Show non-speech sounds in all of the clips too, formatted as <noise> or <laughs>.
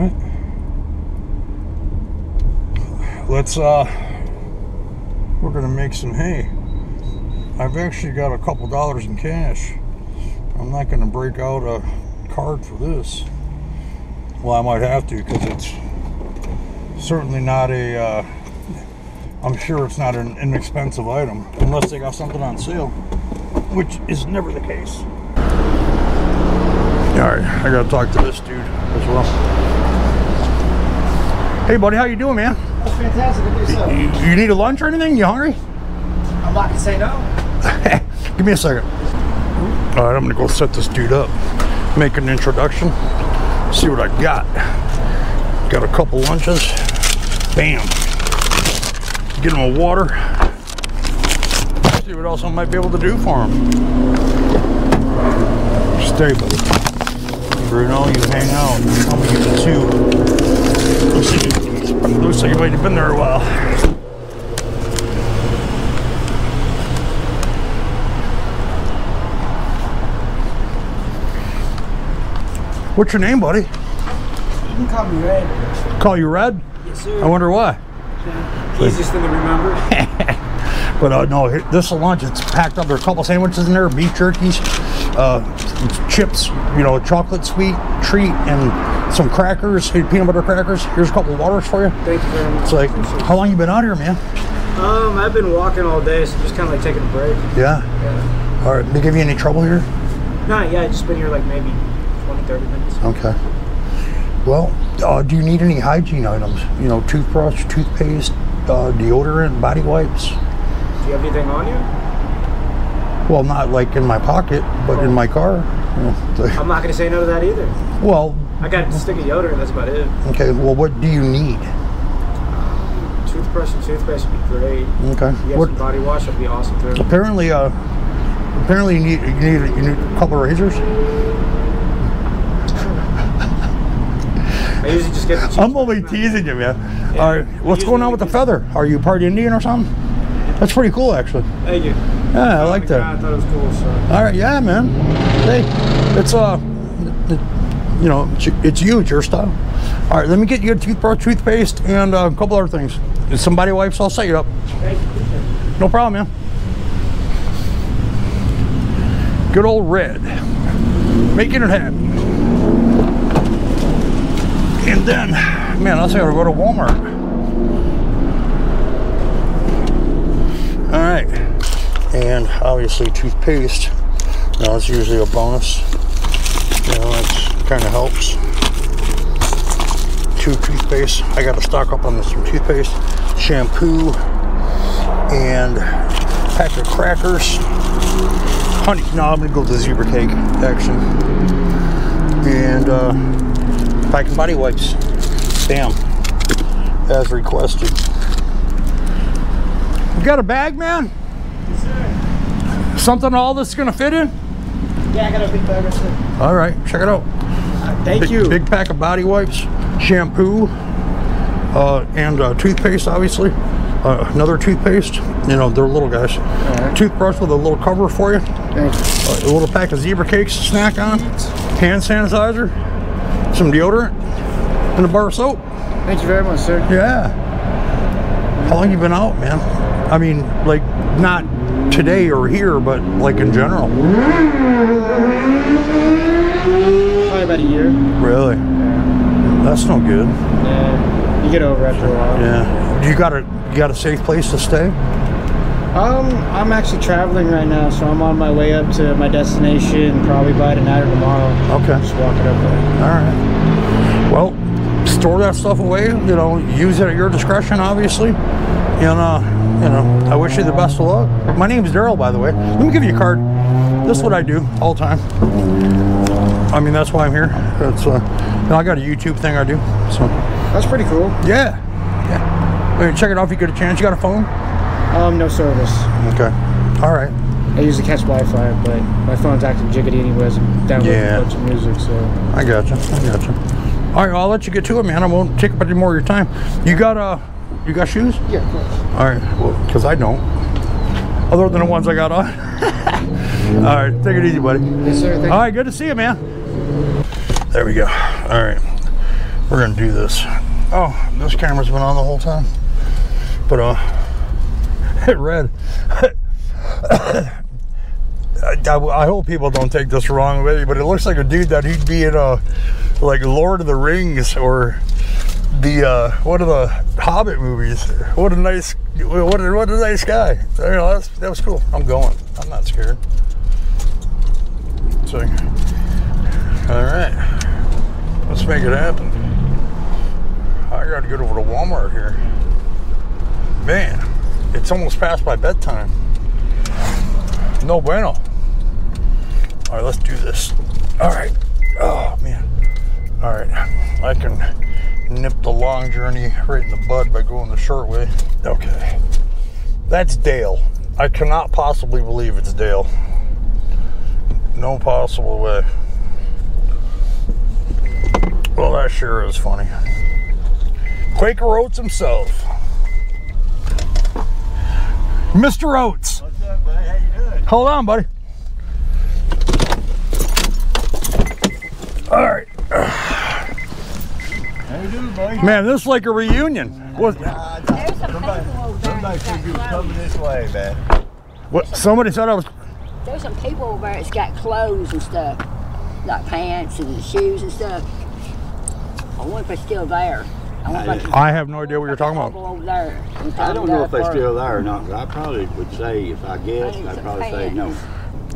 right. Let's, uh, we're gonna make some hay. I've actually got a couple dollars in cash. I'm not gonna break out a card for this. Well, I might have to because it's certainly not a, uh, I'm sure it's not an inexpensive item unless they got something on sale, which is never the case. All right, I gotta talk to this dude as well. Hey, buddy, how you doing, man? That's fantastic. You, you need a lunch or anything? You hungry? I'm not gonna say no. <laughs> Give me a second. All right, I'm gonna go set this dude up, make an introduction, see what I got. Got a couple lunches. Bam. Get him a water. See what else I might be able to do for him. Stay, buddy. Bruno, you hang out. I'm gonna give it two. Looks like, you might have been there a while. What's your name, buddy? You can call me Red. Call you Red? Yes, I wonder why. Easiest thing to remember. <laughs> But uh, no, here, this is lunch. It's packed up. There are a couple sandwiches in there, beef jerkies, uh, chips, you know, chocolate sweet treat, and some crackers, peanut butter crackers. Here's a couple waters for you. Thank you very much. It's like, how long you been out here, man? Um, I've been walking all day, so just kind of like taking a break. Yeah. Yeah. All right. They give you any trouble here? Not yet. Just been here like maybe 20, 30 minutes. Okay. Well, uh, do you need any hygiene items? You know, toothbrush, toothpaste, uh, deodorant, body wipes? Do you have anything on you? Well, not like in my pocket, but in my car. You know, I'm not gonna say no to that either. well, I got a stick of deodorant. That's about it. okay. Well, what do you need? Toothbrush and toothpaste would be great. Okay. You What, some body wash, would be awesome too. apparently, uh, apparently you need you need you need a couple of razors. I usually just get I'm only teasing you, man. Yeah. All right. What's going on with the feather? Are you part Indian or something? That's pretty cool, actually. Thank you. Yeah, I like that. I thought it was cool. So. All right, yeah, man. Hey, it's uh, it- you know, it's, it's you, it's your style. All right, let me get you a toothbrush, toothpaste, and uh, a couple other things. And some body wipes. I'll set you up. No problem, man. Good old red, making it happen. And then, man, I say I gotta go to Walmart. All right, and obviously toothpaste. Now it's usually a bonus. You know, it kind of helps. Two toothpaste. I got to stock up on this some toothpaste, shampoo, and pack of crackers. Honey, no, I'm gonna go with the zebra cake action. And uh, pack of body wipes. Damn, As requested. You got a bag, man? Yes, Something all this is gonna fit in? Yeah, I got a big bag of. All right, check it out. Thank Big, you. big pack of body wipes, shampoo, uh, and uh, toothpaste, obviously. Uh, another toothpaste. You know, they're little guys. right. Toothbrush with a little cover for you. Thank you. a little pack of zebra cakes to snack on, hand sanitizer, some deodorant, and a bar of soap. Thank you very much, sir. Yeah. How long you been out, man? I mean, like not today or here, but like in general. Probably about a year. Really? That's no good. Yeah. You get over after a while. Yeah. You got a you got a safe place to stay? Um, I'm actually traveling right now, so I'm on my way up to my destination probably by tonight or tomorrow. Okay. Just walking up there. All right. Store that stuff away. You know, use it at your discretion, obviously. And uh, you know, I wish you the best of luck. My name's Daryl, by the way. Let me give you a card. This is what I do all the time. I mean, that's why I'm here. That's uh, you know, I got a YouTube thing I do. So That's pretty cool. yeah, yeah. I mean, check it out if you get a chance. You got a phone? Um, no service. Okay. All right. I usually catch Wi-Fi, but my phone's acting jiggity anyways. I'm downloading Yeah. a bunch of music, so I gotcha. I got you. All right, I'll let you get to it, man. I won't take up any more of your time. You got uh, you got shoes? yeah, of course. All right, well, because I don't. Other than the ones I got on. <laughs> All right, take it easy, buddy. Yes, sir. Thank All right, good to see you, man. There we go. All right. We're gonna do this. Oh, this camera's been on the whole time. But uh, <laughs> it read. <laughs> I, I hope people don't take this wrong way, but it looks like a dude that he'd be in a like Lord of the Rings or the uh, one of the Hobbit movies. What a nice, what a, what a nice guy. You know, that's, that was cool. I'm going. I'm not scared. So, all right, let's make it happen. I got to get over to Walmart here. Man, it's almost past my bedtime. No bueno. All right, let's do this. All right. Oh man. All right. I can nip the long journey right in the bud by going the short way. Okay. That's Dale. I cannot possibly believe it's Dale. No possible way. Well, that sure is funny. Quaker Oats himself. Mr. Oates. What's up, buddy? How you doing? Hold on, buddy. How you doing, buddy? Man, this is like a reunion. What, There's somebody, people over there somebody said you was coming this way, man. what somebody said I was There's some people over there that's got clothes and stuff, like pants and shoes and stuff. I wonder if they're still there. I, I have no idea what you're talking about. People over there. I don't know if they're still there or not, but I probably would say, if I guess, I'd probably say no.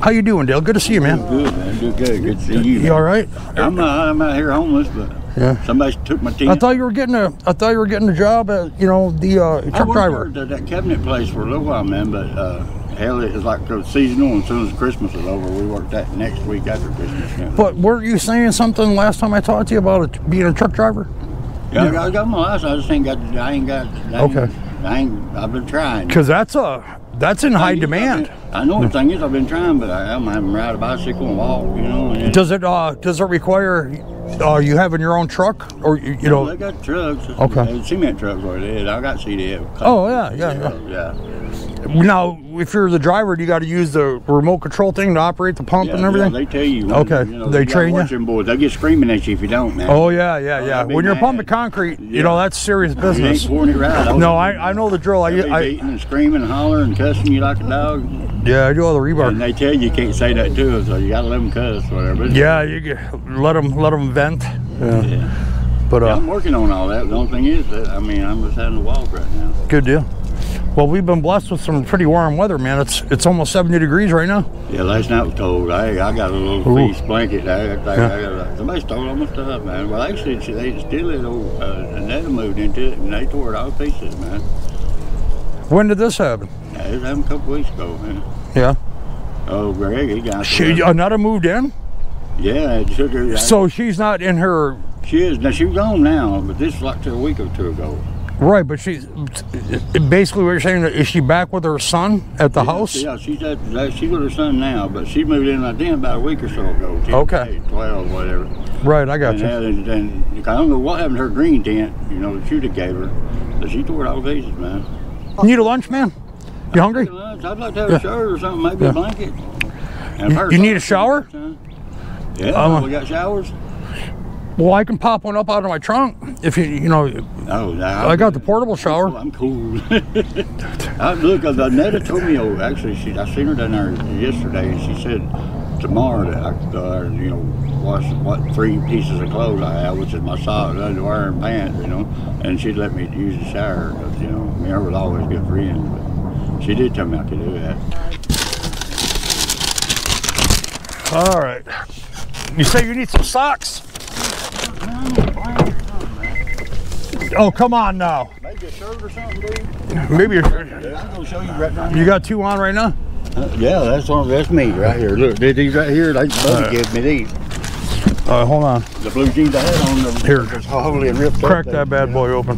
How you doing, Dale? Good to see you, man. Good, man. Do good. Good to see you. You all right? I'm, uh, I'm out here homeless, but Yeah. somebody took my tent. I thought you were getting a. I thought you were getting a job at you know the uh, I truck worked driver. at that cabinet place for a little while, man, but uh, hell, it was like seasonal. And as soon as Christmas was over, we worked that next week after Christmas. Yeah, But weren't you saying something last time I talked to you about it, being a truck driver? yeah I, got, I got my license. I just ain't got. I ain't got. I ain't, Okay. I ain't. I've been trying. Because that's a that's in high demand. been- I know the thing is, I've been trying, but I, I'm having to ride a bicycle and walk, you know. And Does it uh does it require uh you having your own truck or you, you know? they got trucks. Okay. Cement trucks what it is. I got CDL. Oh yeah, yeah, yeah. yeah. Now, if you're the driver, you got to use the remote control thing to operate the pump Yeah, and everything. Yeah, they tell you. when, Okay, You know, they you gotta train you? boys. They get screaming at you if you don't, man. oh yeah, yeah, Oh, yeah. When you're mad. pumping concrete, you know that's serious You ain't business. it right. No, I, I know the drill. I, They I beating and screaming and hollering and cussing you like a dog. yeah, I do all the And rebar. they tell you you can't say that to them, so you gotta let them cuss, whatever. Yeah, you get, let them let them vent. Yeah. Yeah. But Yeah, uh, I'm working on all that. The only thing is that I mean I'm just having a walk right now. good deal. Well, we've been blessed with some pretty warm weather, man. It's it's almost 70 degrees right now. Yeah, last night was cold. I I got a little fleece blanket. I, I, I, Yeah. somebody stole all my stuff, man. Well, actually, they still it. Old, uh, Anetta moved into it, and they tore it all pieces, man. When did this happen? Yeah, it happened a couple weeks ago, man. Yeah. Oh, Greg, he got. She another moved in, yeah, it took her. so she's not in her she is now. She's gone now, but this was like a week or two ago. Right. But she's basically what you're saying is she back with her son at the yeah, house? Yeah, she's at, that- she's with her son now, but she moved in like then about a week or so ago. 10, Okay. 8, twelve, whatever. Right, I got and, you. uh, and, and I don't know what happened to her green tent. You know, that Shooter gave her, but she tore it all to pieces, man. Need a lunch, man? You hungry? Lunch, I'd like to have Yeah. a shirt or something, maybe Yeah. a blanket. And You- you need a shower? Yeah, Um, we got showers. Well, I can pop one up out of my trunk if you you know. Oh, no, I got the portable shower. I'm cool. I, <laughs> look, uh, Netta told me, oh, actually, she, I seen her down there yesterday, and she said tomorrow that I could, uh, you know, wash what three pieces of clothes I have, which is my socks, underwear, and pants, you know, and she'd let me use the shower because, you know, me and her was always good friends, but she did tell me I could do that. All right. You say you need some socks? Oh, come on now. Maybe a shirt or something, dude. Maybe you're, Yeah, I'm gonna show you right now. you got two on right now. Uh, yeah, that's one. That's me right here. Look, did these right here. They buddy gave me these. Uh, hold on. The blue jeans I had on. The, Here. just wholly and ripped Crack that bad boy open.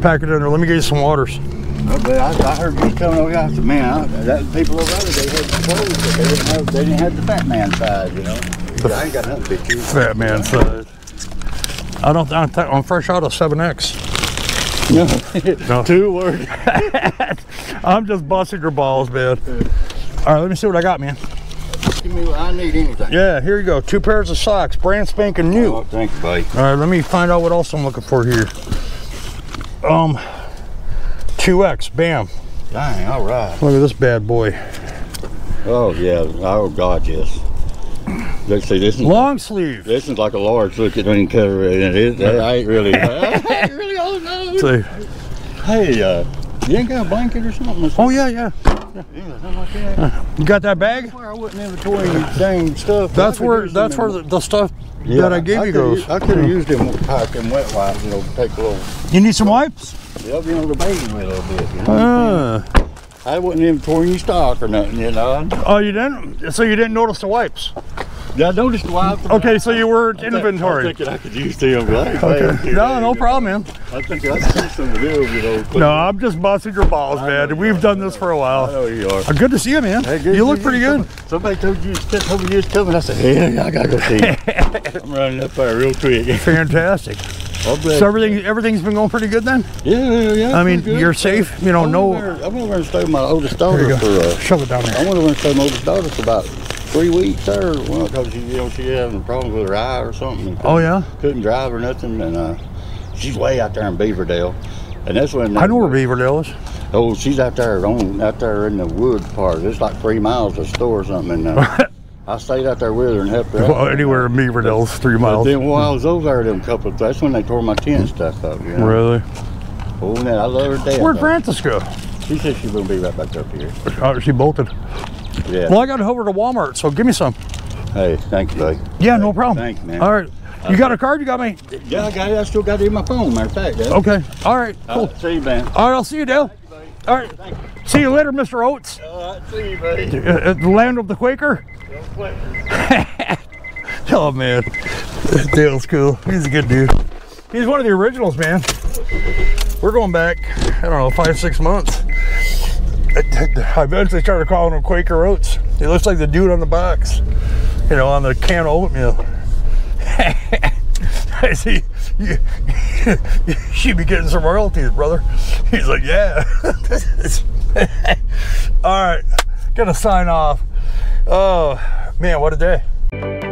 Pack it under. Let me get you some waters. Oh, but I, I heard you telling over I said, man, I, that people over there, they had the clothes, but they didn't have, they didn't have the fat man size, you know. I ain't got nothing to fit you. Fat man size. I don't. I don't think- I'm fresh out of 7X. No. No. <laughs> Two words. <laughs> I'm just busting your balls, man. All right, let me see what I got, man. asking me what I need anything. Yeah, here you go. Two pairs of socks, brand spanking new. Oh, thank you, buddy. All right, let me find out what else I'm looking for here. Um, 2X, bam. Dang, all right. Look at this bad boy. Oh yeah. Oh God, yes. Let's see. This is Long sleeve. this is like a large looking rain cover, and it is. I ain't really. <laughs> I ain't <laughs> really all know. See. Hey, uh, you ain't got a blanket or something? Oh yeah, yeah. yeah, something like that. You got that bag? Where I wouldn't inventory any dang stuff. That's where that's where the, the stuff Yeah, that I gave you could goes. u- I could have used them pack them wet wipes, you know, take a little, You need some wipes? yep, you know, the baby with a little bit. You know? I'm Uh, saying? I wasn't inventorying any stock or nothing, you know. oh, you didn't? So you didn't notice the wipes? I noticed but Okay, so you weren't I think- I'm thinking I could use them. I ain't Okay. No, no problem, man. I think I could use some of them, you know. No, I'm just busting your balls, I man. We've you done this for a while. know you are. Uh, Good to see you, man. Hey, good You look see pretty good. Somebody told you, told me you was coming. I said, yeah, I gotta go see you. <laughs> I'm running up there real quick. Fantastic. So everything everything's been going pretty good then? Yeah, yeah, yeah. I mean, good. you're safe. You know, I no. went over there- I went over and stayed with my oldest daughter for. Uh, Shove it down I there. went over and stayed with my oldest daughter for about three weeks there. Well, because she, you know, she having problems with her eye or something. Oh yeah. Couldn't drive or nothing, and uh, she's way out there in Beaverdale. And that's when I know where Beaverdale is. Oh, she's out there on out there in the woods part. It's like three miles to store or something. And uh, <laughs> I stayed out there with her and helped her. out. Well, anywhere in Beaverdale is three But miles. then while I was over there, them couple of that's when they tore my tent stuff up. You know? Really? Oh, man, I love her death. Where'd. Francis go? She said she's gonna be right back up here. Oh, she bolted. Yeah. Well, I got to over to Walmart, so give me some. Hey, thank you, buddy. Yeah, no problem. Thank you, man. All right. You uh, got a card? You got me? Yeah, I got it. I still got it in my phone. Matter of fact. Okay. All right. Cool. Cool. see you, man. All right. I'll see you, Dale. All right. See you later, Mr. Oates. All right, see you, buddy. Uh, uh the land of the Quaker. <laughs> oh man, Dale's cool. He's a good dude. He's one of the originals, man. We're going back, I don't know, five, six months. I eventually started calling them Quaker Oats. It looks like the dude on the box, you know, on the can of oatmeal. <laughs> I see, you, <laughs> you should be getting some royalties, brother. He's like, yeah. <laughs> All right, gonna sign off. Oh man, what a day.